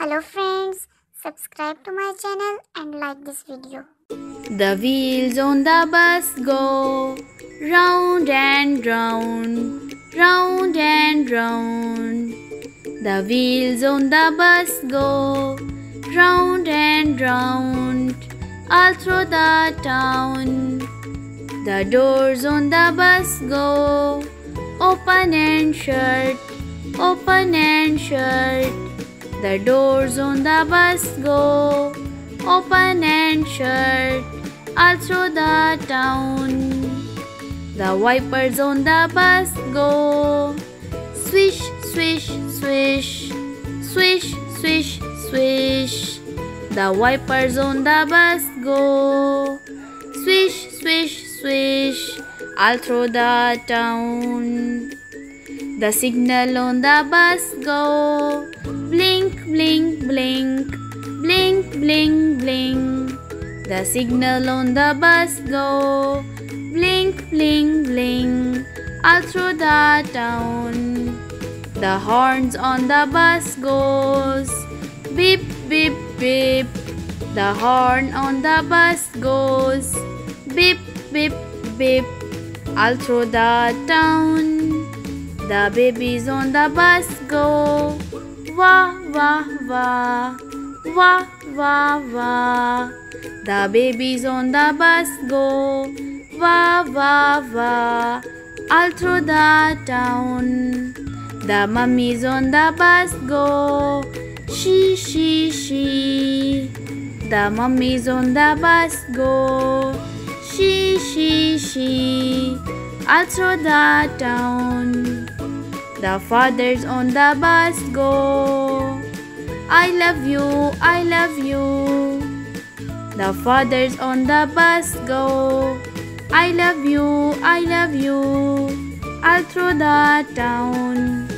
Hello friends, subscribe to my channel and like this video. The wheels on the bus go round and round, round and round. The wheels on the bus go round and round, all through the town. The doors on the bus go open and shut, open and shut. The doors on the bus go open and shut all through the town. The wipers on the bus go swish, swish, swish, swish, swish, swish. The wipers on the bus go swish, swish, swish all through the town. The signal on the bus go blink, blink, blink, blink, blink, blink. The signal on the bus go blink, blink, blink all through the town. The horns on the bus goes beep, beep, beep. The horn on the bus goes beep, beep, beep all through the town. The babies on the bus go wah wah wah wah wah wah. The babies on the bus go wah wah wah all through the town. The mummies on the bus go she she she. The mummies on the bus go she she she all through the town. The fathers on the bus go. I love you, I love you. The fathers on the bus go. I love you, I love you. All through the town.